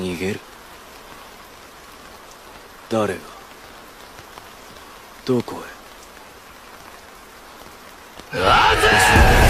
逃げる。誰が？どこへ？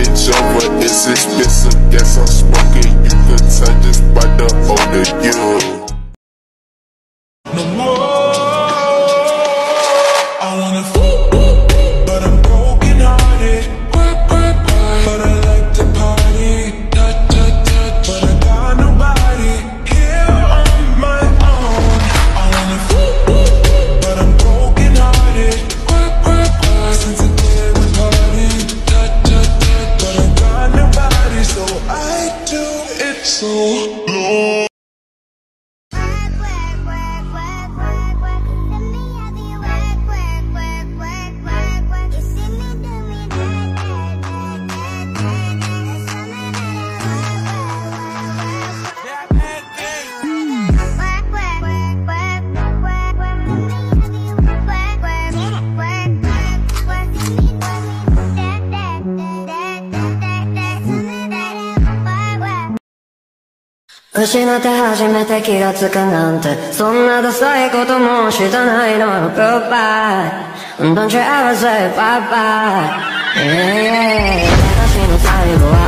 bitch over. It's expensive. Guess I'm smoking. You could tell just by the older you. 失って初めて気がつくなんてそんなダサいこともしてないの Goodbye Don't you ever say bye bye yeah, 私の最後は。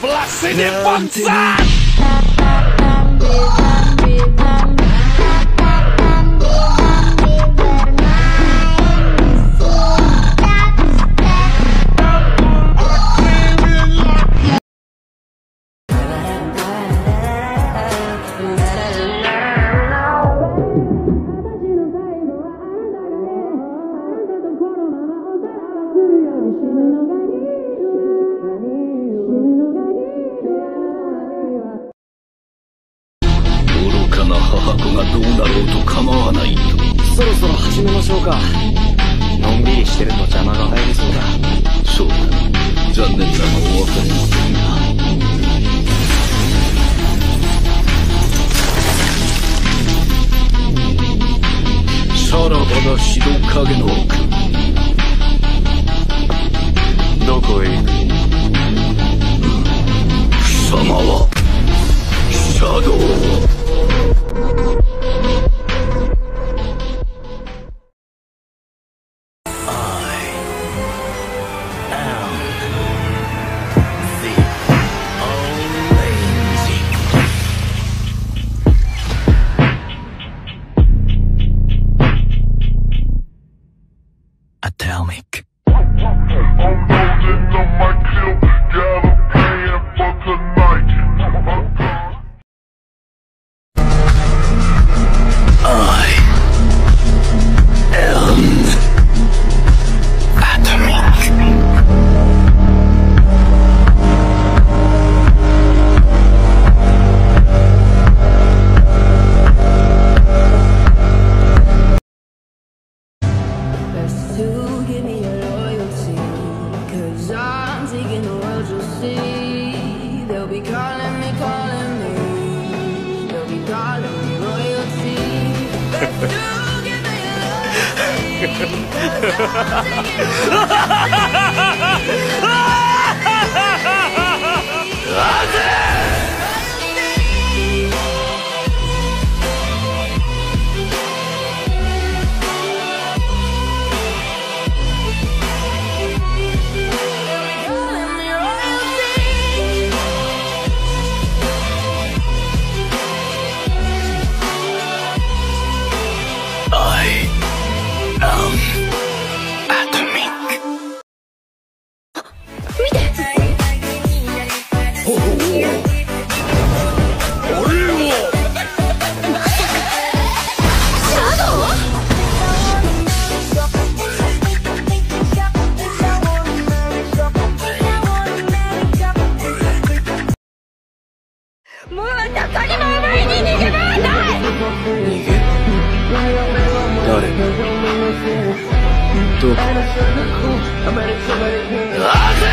blessing it one side! ないそろそろ始めましょうか。のんびりしてると邪魔が入りそうだ。そうだ。残念ながらお別れの時ださらばだ白影の奥どこへ行く貴様はシャドウ They'll be calling me royal. 一个人的夜もうどこにも前に逃げられない誰どこ Passa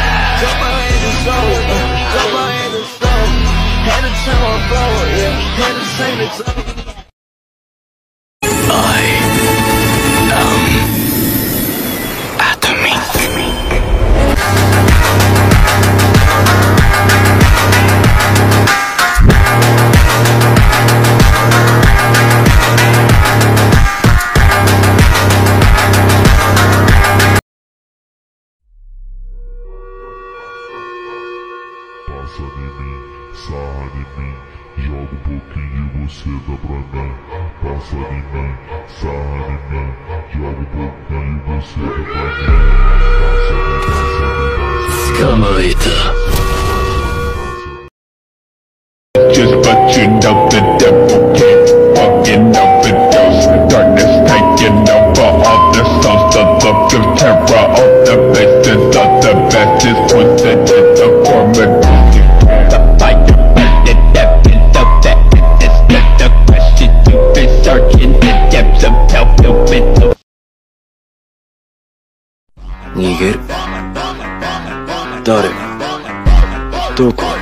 mim. 捕まえた Just but you know the devil can't fucking overdose Darkness taking over all the souls of the pure terror All the bases of the best is twisted into formidable The fire burning evidence of that It's not the question to be searching the depths of hell filled with 逃げる 誰どこへ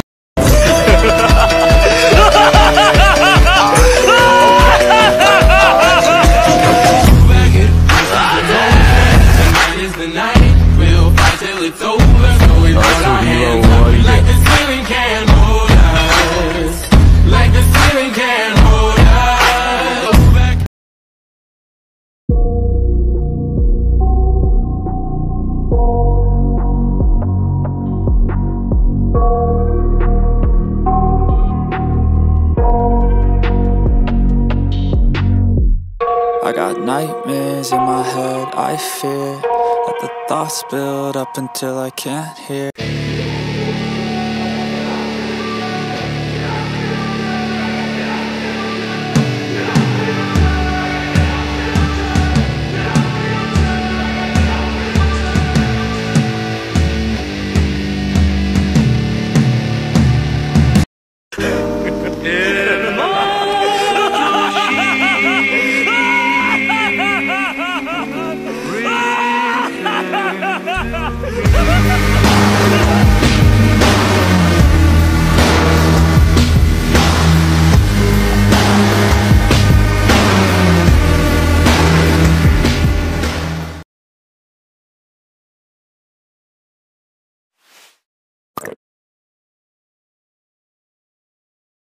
I got nightmares in my head, I fear That the thoughts build up until I can't hear